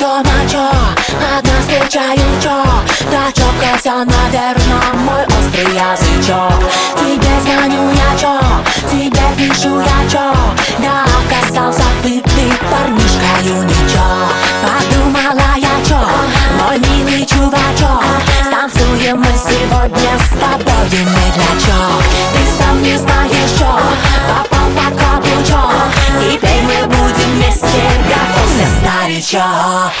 дома чё? Одна встречаю чё? Да чокался, наверно, мой острый язычок Тебе звоню я чё? Тебе пишу я чё? Да, Yeah.